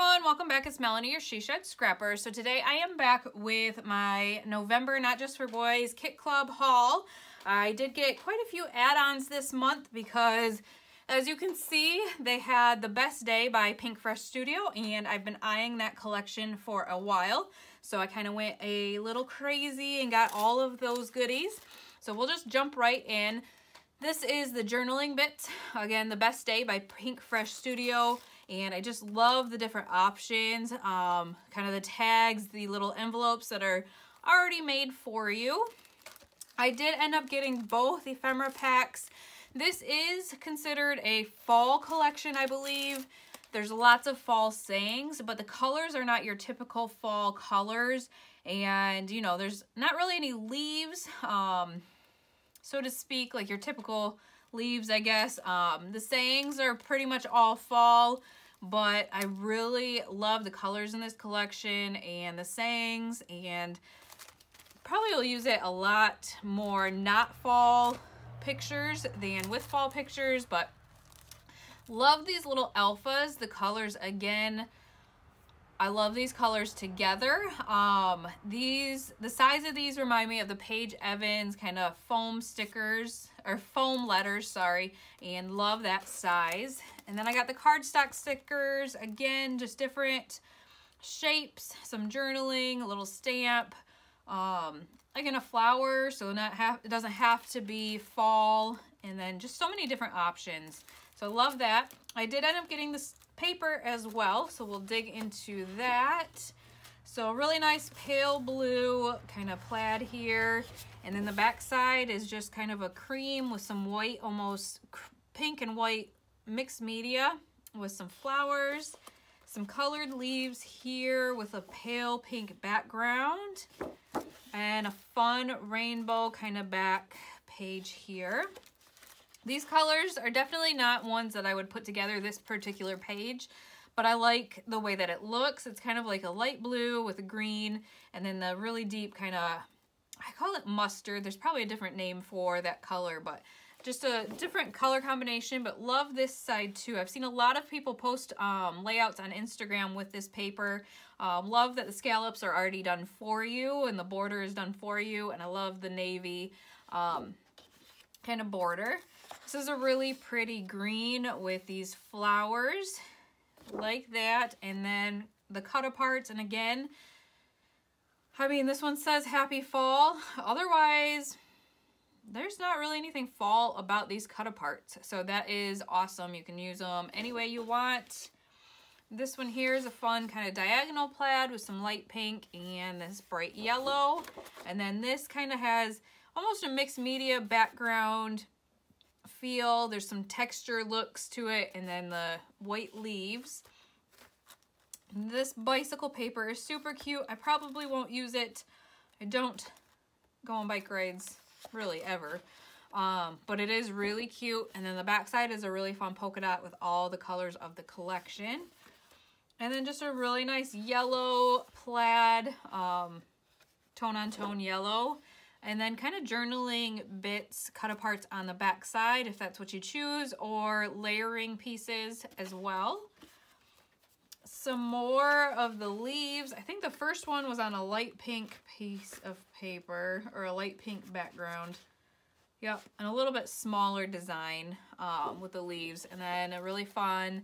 everyone, welcome back. It's Melanie, your She Shed Scrapper. So today I am back with my November Not Just For Boys Kit Club haul. I did get quite a few add-ons this month because as you can see, they had The Best Day by Pinkfresh Studio and I've been eyeing that collection for a while. So I kind of went a little crazy and got all of those goodies. So we'll just jump right in. This is the journaling bit. Again, The Best Day by Pinkfresh Studio. And I just love the different options, um, kind of the tags, the little envelopes that are already made for you. I did end up getting both ephemera packs. This is considered a fall collection, I believe. There's lots of fall sayings, but the colors are not your typical fall colors. And, you know, there's not really any leaves, um, so to speak, like your typical leaves, I guess. Um, the sayings are pretty much all fall but I really love the colors in this collection and the sayings and probably will use it a lot more not fall pictures than with fall pictures, but love these little alphas. The colors, again, I love these colors together. Um, these, the size of these remind me of the Paige Evans kind of foam stickers, or foam letters, sorry, and love that size. And then I got the cardstock stickers, again, just different shapes, some journaling, a little stamp, um, again, a flower, so not have, it doesn't have to be fall, and then just so many different options. So I love that. I did end up getting this paper as well, so we'll dig into that. So really nice pale blue kind of plaid here. And then the back side is just kind of a cream with some white, almost pink and white mixed media with some flowers, some colored leaves here with a pale pink background, and a fun rainbow kind of back page here. These colors are definitely not ones that I would put together this particular page, but I like the way that it looks. It's kind of like a light blue with a green, and then the really deep kind of, I call it mustard. There's probably a different name for that color, but just a different color combination, but love this side too. I've seen a lot of people post um, layouts on Instagram with this paper. Um, love that the scallops are already done for you and the border is done for you, and I love the navy um, kind of border. This is a really pretty green with these flowers like that. And then the cut aparts. And again, I mean, this one says happy fall. Otherwise, there's not really anything fall about these cut aparts. So that is awesome. You can use them any way you want. This one here is a fun kind of diagonal plaid with some light pink and this bright yellow. And then this kind of has almost a mixed media background feel. There's some texture looks to it and then the white leaves. This bicycle paper is super cute. I probably won't use it. I don't go on bike rides really ever. Um, but it is really cute. And then the back side is a really fun polka dot with all the colors of the collection. And then just a really nice yellow plaid, um, tone on tone yellow. And then kind of journaling bits, cut aparts on the back side if that's what you choose, or layering pieces as well. Some more of the leaves. I think the first one was on a light pink piece of paper or a light pink background. Yep, and a little bit smaller design um, with the leaves. And then a really fun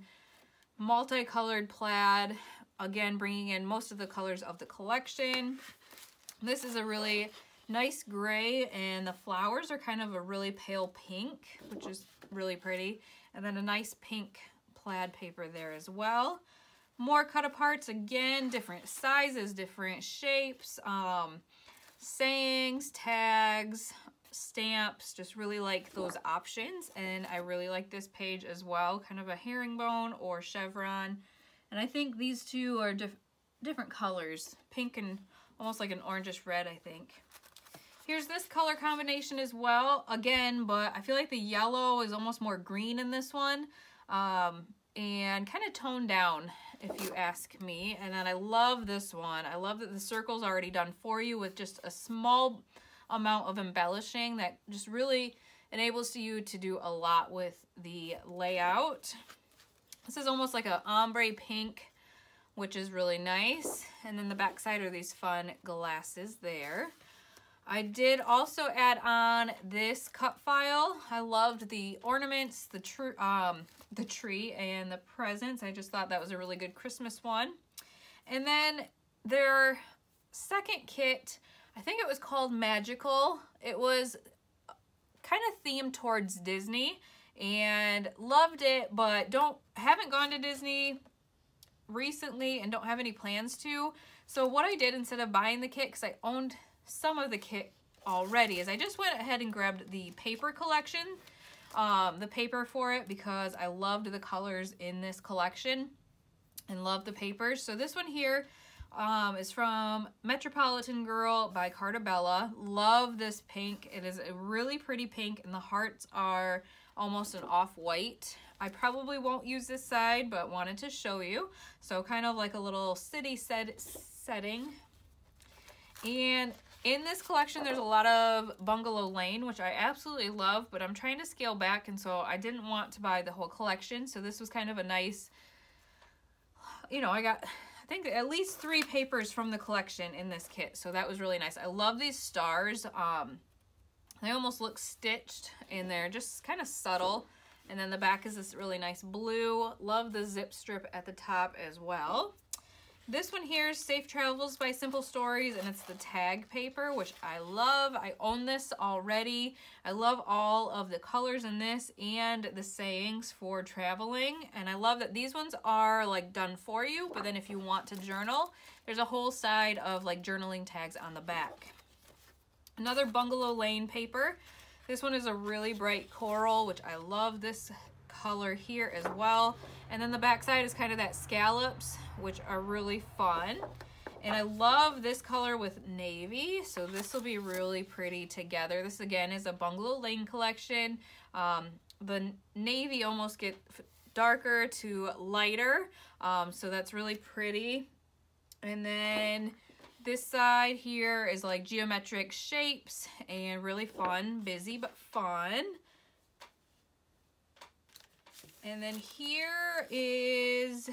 multicolored plaid. Again, bringing in most of the colors of the collection. This is a really nice gray and the flowers are kind of a really pale pink, which is really pretty. And then a nice pink plaid paper there as well. More cut aparts, again, different sizes, different shapes, um, sayings, tags, stamps, just really like those options. And I really like this page as well, kind of a herringbone or chevron. And I think these two are diff different colors, pink and almost like an orangish red, I think. Here's this color combination as well, again, but I feel like the yellow is almost more green in this one, um, and kind of toned down, if you ask me. And then I love this one. I love that the circle's already done for you with just a small amount of embellishing that just really enables you to do a lot with the layout. This is almost like a ombre pink which is really nice. And then the back side are these fun glasses there. I did also add on this cut file. I loved the ornaments, the, um, the tree, and the presents. I just thought that was a really good Christmas one. And then their second kit, I think it was called Magical. It was kind of themed towards Disney and loved it, but don't haven't gone to Disney recently and don't have any plans to. So what I did instead of buying the kit, because I owned some of the kit already is I just went ahead and grabbed the paper collection, um, the paper for it because I loved the colors in this collection and love the papers. So this one here um, is from Metropolitan Girl by Carta Bella. Love this pink. It is a really pretty pink and the hearts are almost an off-white. I probably won't use this side, but wanted to show you. So kind of like a little city set setting. And in this collection, there's a lot of Bungalow Lane, which I absolutely love, but I'm trying to scale back, and so I didn't want to buy the whole collection, so this was kind of a nice, you know, I got, I think at least three papers from the collection in this kit, so that was really nice. I love these stars. Um, they almost look stitched, and they're just kind of subtle. And then the back is this really nice blue. Love the zip strip at the top as well. This one here is Safe Travels by Simple Stories, and it's the tag paper, which I love. I own this already. I love all of the colors in this and the sayings for traveling. And I love that these ones are like done for you, but then if you want to journal, there's a whole side of like journaling tags on the back. Another Bungalow Lane paper. This one is a really bright coral, which I love this color here as well. And then the back side is kind of that scallops, which are really fun. And I love this color with navy, so this will be really pretty together. This, again, is a Bungalow Lane collection. Um, the navy almost get darker to lighter, um, so that's really pretty. And then this side here is like geometric shapes and really fun, busy but fun. And then here is,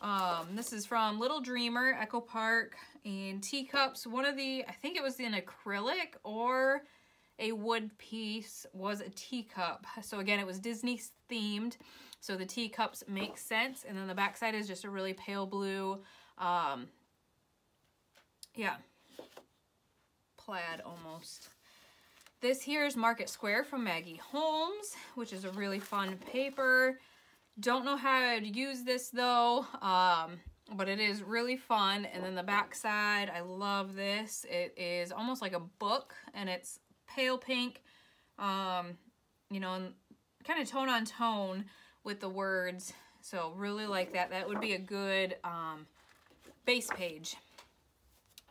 um, this is from Little Dreamer, Echo Park, and teacups. One of the, I think it was an acrylic or a wood piece was a teacup. So again, it was Disney themed. So the teacups make sense. And then the backside is just a really pale blue, um, yeah, plaid almost. This here is Market Square from Maggie Holmes, which is a really fun paper. Don't know how to use this though, um, but it is really fun. And then the back side, I love this. It is almost like a book and it's pale pink, um, you know, and kind of tone on tone with the words. So really like that. That would be a good um, base page.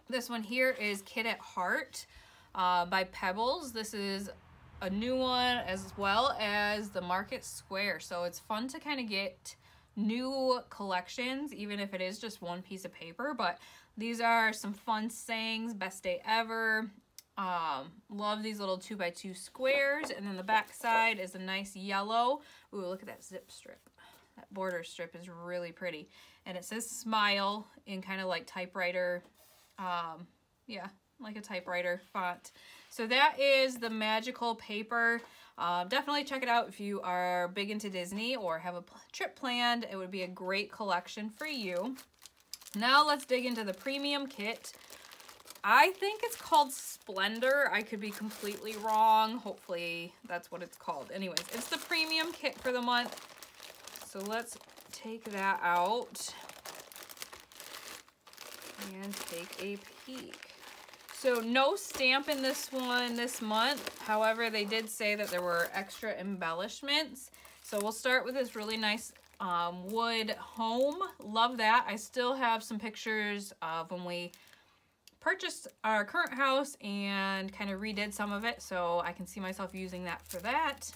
This one here is Kid at Heart uh, by Pebbles. This is a new one as well as the Market Square. So it's fun to kind of get new collections, even if it is just one piece of paper. But these are some fun sayings, best day ever. Um, love these little two by two squares. And then the back side is a nice yellow. Ooh, look at that zip strip. That border strip is really pretty. And it says smile in kind of like typewriter. Um, yeah, like a typewriter font. So that is the magical paper. Uh, definitely check it out if you are big into Disney or have a trip planned. It would be a great collection for you. Now let's dig into the premium kit. I think it's called Splendor. I could be completely wrong. Hopefully that's what it's called. Anyways, it's the premium kit for the month. So let's take that out and take a peek. So no stamp in this one this month. However, they did say that there were extra embellishments. So we'll start with this really nice um, wood home. Love that. I still have some pictures of when we purchased our current house and kind of redid some of it. So I can see myself using that for that.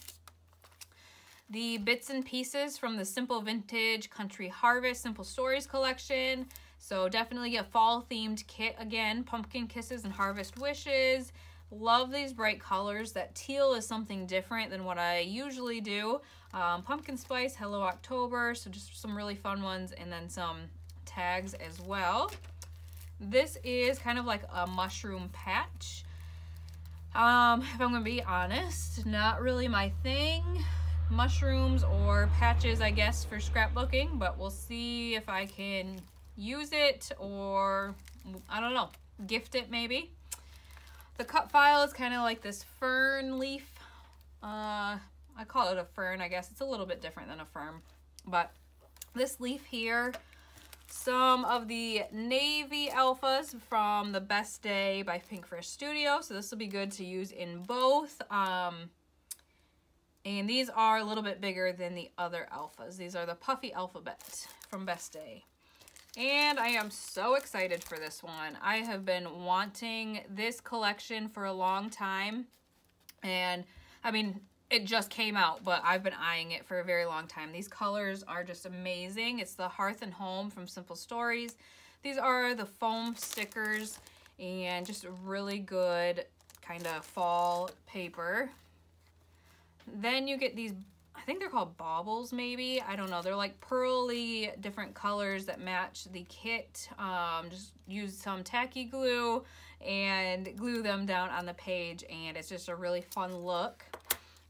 The bits and pieces from the Simple Vintage Country Harvest Simple Stories collection. So definitely a fall themed kit again. Pumpkin Kisses and Harvest Wishes. Love these bright colors. That teal is something different than what I usually do. Um, Pumpkin Spice, Hello October. So just some really fun ones. And then some tags as well. This is kind of like a mushroom patch. Um, if I'm gonna be honest, not really my thing. Mushrooms or patches, I guess, for scrapbooking, but we'll see if I can use it or, I don't know, gift it maybe. The cut file is kind of like this fern leaf. Uh, I call it a fern, I guess. It's a little bit different than a fern. But this leaf here, some of the navy alphas from the Best Day by Pinkfresh Studio. So this will be good to use in both. Um, and these are a little bit bigger than the other alphas. These are the Puffy Alphabet from Best Day. And I am so excited for this one. I have been wanting this collection for a long time. And I mean, it just came out, but I've been eyeing it for a very long time. These colors are just amazing. It's the Hearth and Home from Simple Stories. These are the foam stickers and just really good kind of fall paper. Then you get these, I think they're called baubles maybe. I don't know. They're like pearly different colors that match the kit. Um, just use some tacky glue and glue them down on the page and it's just a really fun look.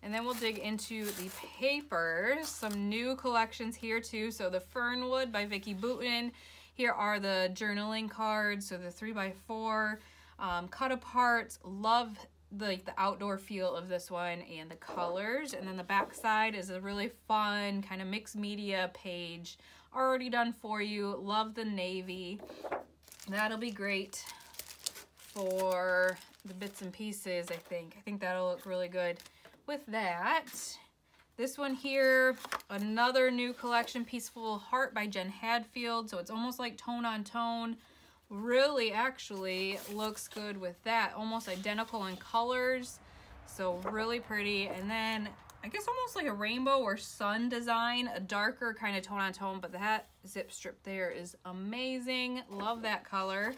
And then we'll dig into the papers. Some new collections here too. So the Fernwood by Vicki Boutin. Here are the journaling cards. So the three by four um, cut apart. Love the, like the outdoor feel of this one and the colors. And then the back side is a really fun kind of mixed media page already done for you. Love the navy. That'll be great for the bits and pieces, I think. I think that'll look really good with that. This one here, another new collection, Peaceful Heart by Jen Hadfield. So it's almost like tone on tone. Really actually looks good with that. Almost identical in colors. So really pretty. And then I guess almost like a rainbow or sun design, a darker kind of tone on tone, but that zip strip there is amazing. Love that color.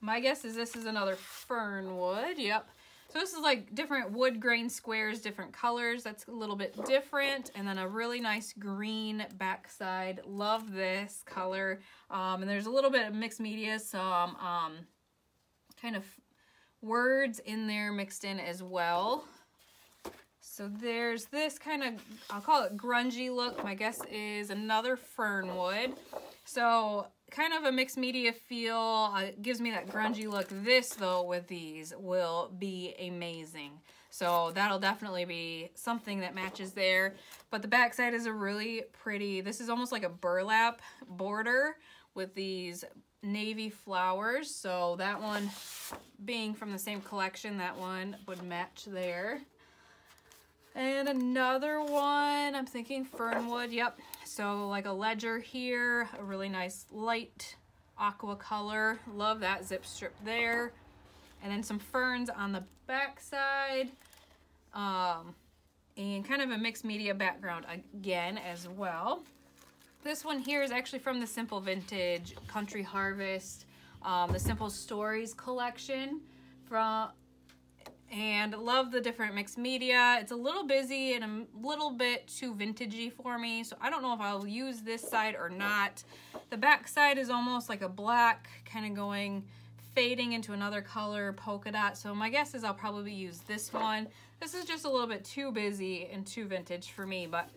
My guess is this is another fernwood. Yep. So this is like different wood grain squares, different colors. That's a little bit different. And then a really nice green backside. Love this color. Um, and there's a little bit of mixed media, some um, kind of words in there mixed in as well. So there's this kind of, I'll call it grungy look. My guess is another fernwood. So kind of a mixed media feel. Uh, gives me that grungy look. This, though, with these will be amazing. So that'll definitely be something that matches there. But the backside is a really pretty, this is almost like a burlap border with these navy flowers. So that one being from the same collection, that one would match there. And another one, I'm thinking Fernwood, yep. So like a ledger here, a really nice light aqua color. Love that zip strip there. And then some ferns on the back side. Um, and kind of a mixed media background again as well. This one here is actually from the Simple Vintage Country Harvest, um, the Simple Stories collection from and love the different mixed media. It's a little busy and a little bit too vintagey for me, so I don't know if I'll use this side or not. The back side is almost like a black, kind of going, fading into another color, polka dot, so my guess is I'll probably use this one. This is just a little bit too busy and too vintage for me, but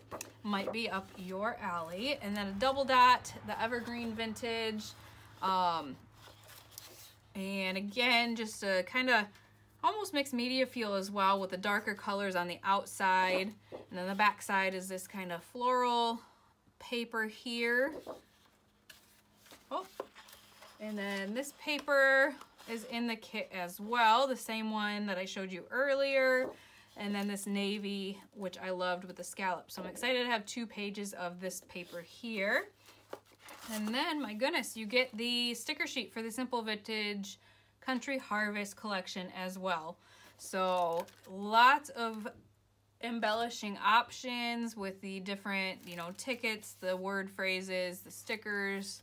might be up your alley. And then a double dot, the Evergreen Vintage. Um, and again, just a kind of almost mixed media feel as well with the darker colors on the outside. And then the back side is this kind of floral paper here. Oh, and then this paper is in the kit as well, the same one that I showed you earlier. And then this navy, which I loved with the scallop. So I'm excited to have two pages of this paper here. And then, my goodness, you get the sticker sheet for the Simple Vintage Country Harvest collection as well. So lots of embellishing options with the different, you know, tickets, the word phrases, the stickers,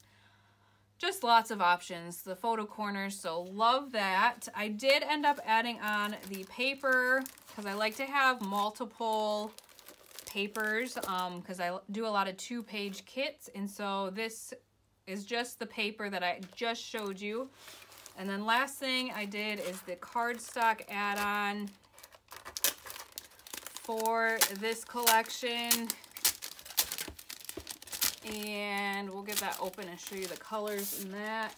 just lots of options. The photo corners, so love that. I did end up adding on the paper because I like to have multiple papers because um, I do a lot of two-page kits. And so this is just the paper that I just showed you. And then last thing I did is the cardstock add-on for this collection. And we'll get that open and show you the colors in that.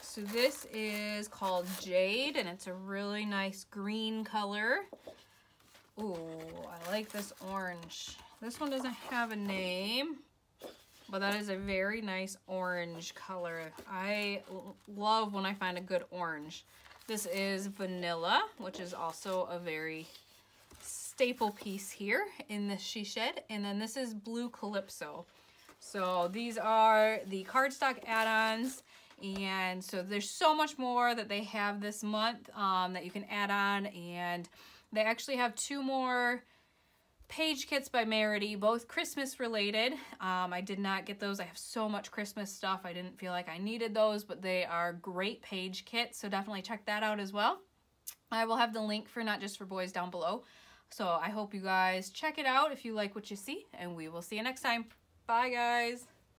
So this is called Jade, and it's a really nice green color. Ooh, I like this orange. This one doesn't have a name, but that is a very nice orange color. I love when I find a good orange. This is Vanilla, which is also a very staple piece here in the she shed. And then this is Blue Calypso. So these are the cardstock add-ons. And so there's so much more that they have this month um, that you can add on. And they actually have two more page kits by Merity, both Christmas related. Um, I did not get those. I have so much Christmas stuff. I didn't feel like I needed those, but they are great page kits. So definitely check that out as well. I will have the link for Not Just for Boys down below. So I hope you guys check it out if you like what you see, and we will see you next time. Bye, guys.